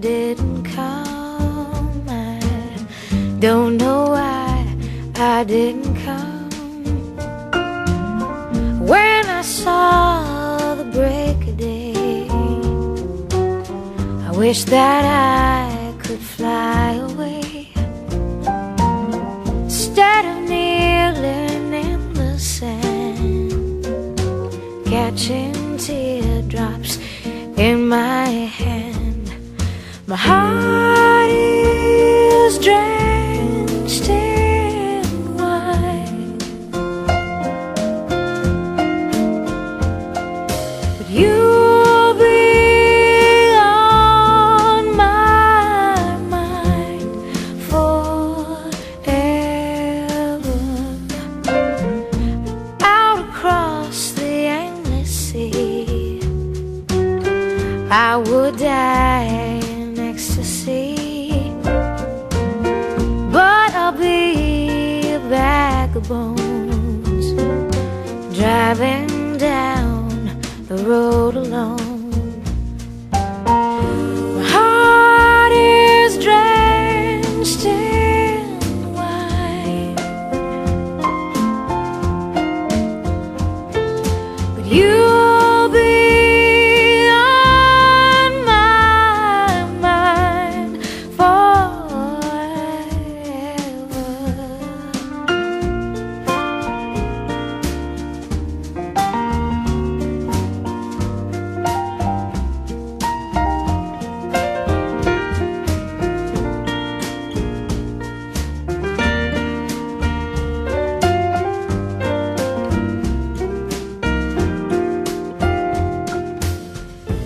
didn't come. I don't know why I didn't come. When I saw the break of day, I wish that I could fly away. Instead of kneeling in the sand, catching teardrops in my hand, my heart is drenched in wine. But you'll be on my mind forever. Out across the endless sea, I would die ecstasy. But I'll be a bag of bones driving down the road alone.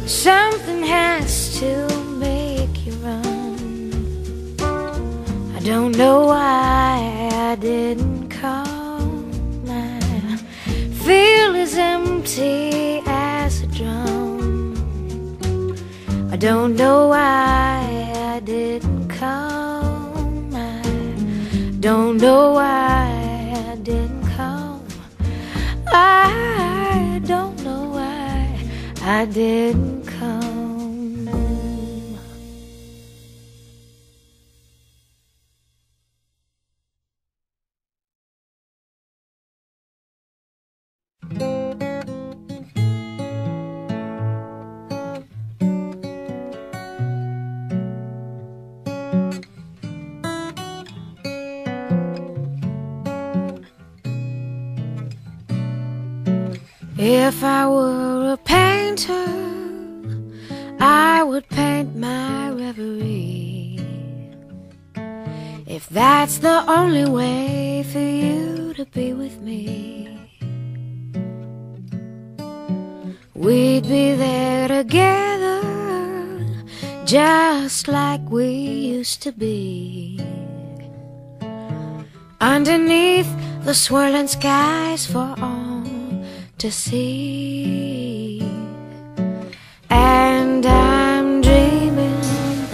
Something has to make you run. I don't know why I didn't call. I feel as empty as a drum. I don't know why I didn't call. I don't know why I didn't If I were a painter, I would paint my reverie. If that's the only way for you to be with me, we'd be there together, just like we used to be. Underneath the swirling skies for all to see. And I'm dreaming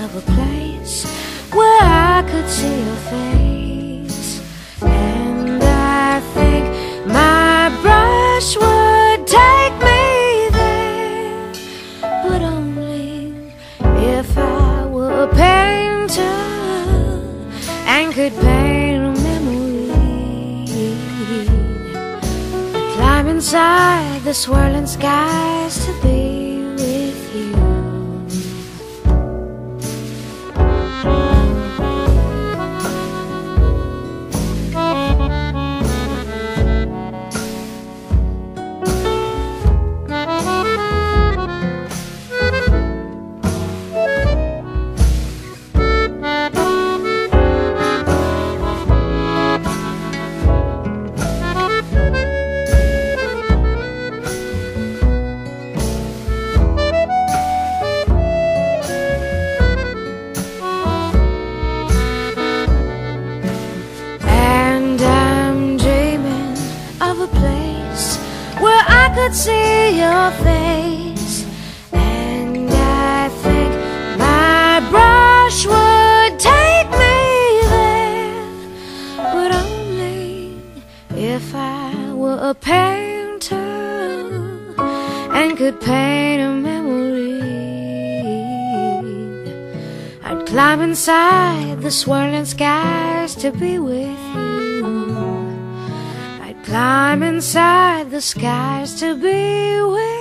of a place where I could see your face. And I think my brush would take me there, but only if I were a painter and could paint inside the swirling skies could see your face And I think my brush would take me there. But only if I were a painter And could paint a memory. I'd climb inside the swirling skies to be with you Climb inside the skies to be with